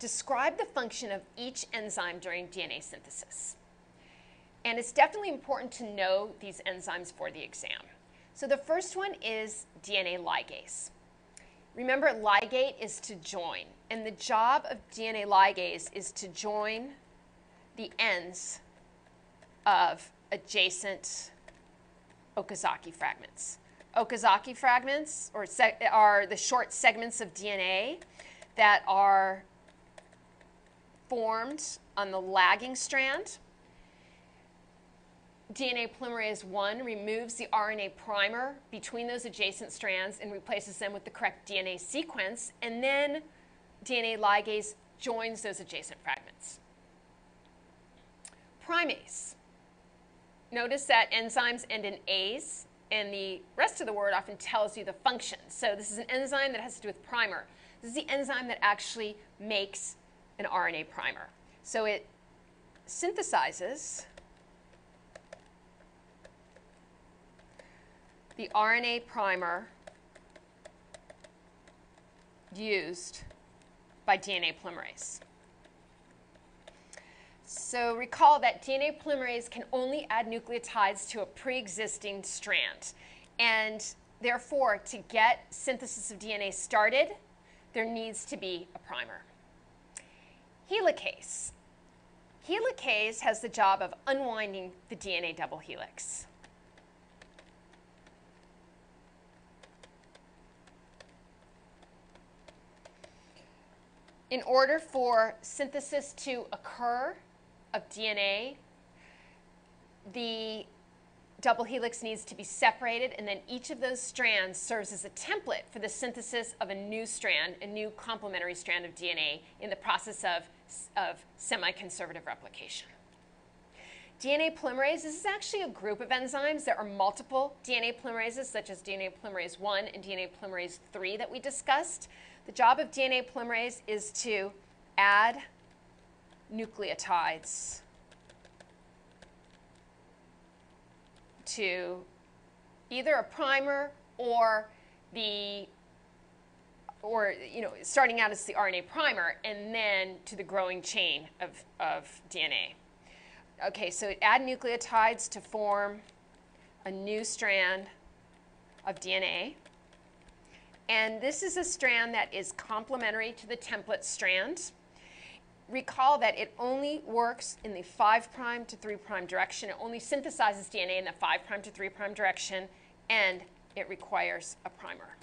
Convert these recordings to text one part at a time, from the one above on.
describe the function of each enzyme during DNA synthesis. And it's definitely important to know these enzymes for the exam. So the first one is DNA ligase. Remember, ligate is to join, and the job of DNA ligase is to join the ends of adjacent Okazaki fragments. Okazaki fragments or are the short segments of DNA that are formed on the lagging strand. DNA polymerase 1 removes the RNA primer between those adjacent strands and replaces them with the correct DNA sequence, and then DNA ligase joins those adjacent fragments. Primase. Notice that enzymes end in ase, and the rest of the word often tells you the function. So this is an enzyme that has to do with primer. This is the enzyme that actually makes an RNA primer. So it synthesizes the RNA primer used by DNA polymerase. So recall that DNA polymerase can only add nucleotides to a pre-existing strand. And therefore, to get synthesis of DNA started, there needs to be a primer. Helicase. Helicase has the job of unwinding the DNA double helix. In order for synthesis to occur of DNA, the double helix needs to be separated, and then each of those strands serves as a template for the synthesis of a new strand, a new complementary strand of DNA in the process of, of semi-conservative replication. DNA polymerase, this is actually a group of enzymes. There are multiple DNA polymerases, such as DNA polymerase 1 and DNA polymerase 3 that we discussed. The job of DNA polymerase is to add nucleotides to either a primer or the or you know starting out as the RNA primer and then to the growing chain of, of DNA. Okay, so add nucleotides to form a new strand of DNA. And this is a strand that is complementary to the template strand recall that it only works in the 5' to 3' direction. It only synthesizes DNA in the 5' to 3' direction, and it requires a primer.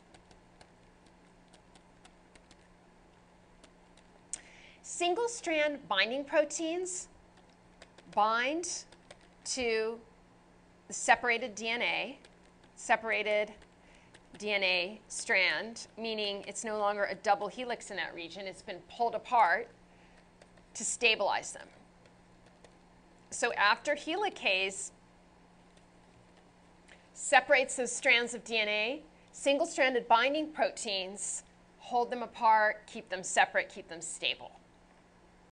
Single-strand binding proteins bind to the separated DNA, separated DNA strand, meaning it's no longer a double helix in that region. It's been pulled apart to stabilize them. So after helicase separates those strands of DNA, single-stranded binding proteins hold them apart, keep them separate, keep them stable.